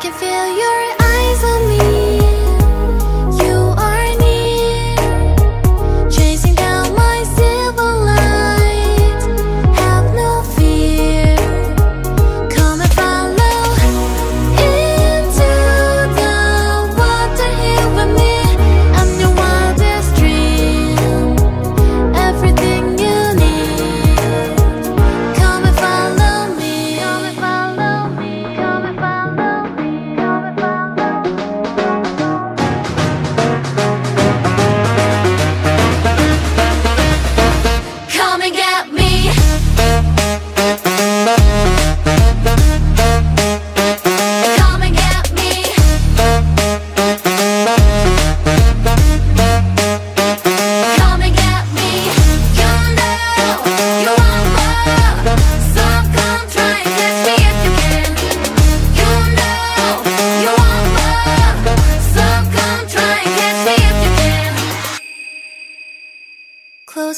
can feel your eyes on me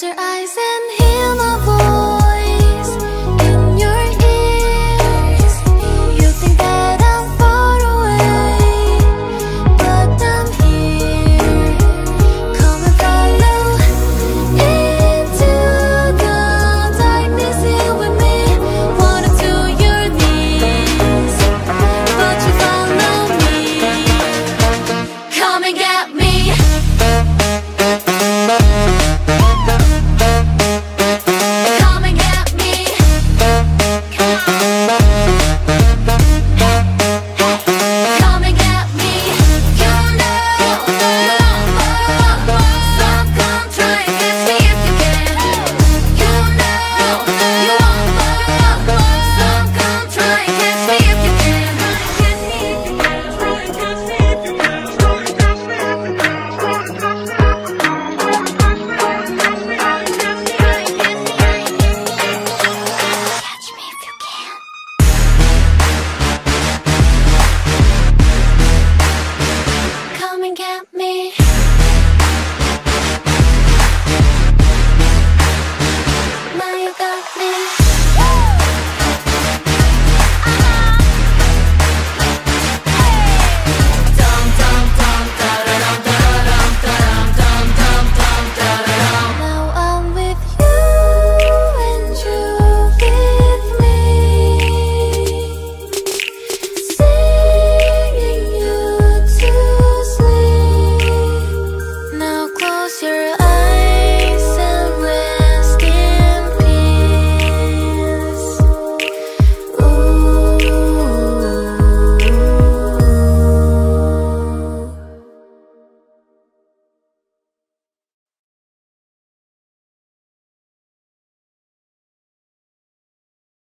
Close your eyes and hear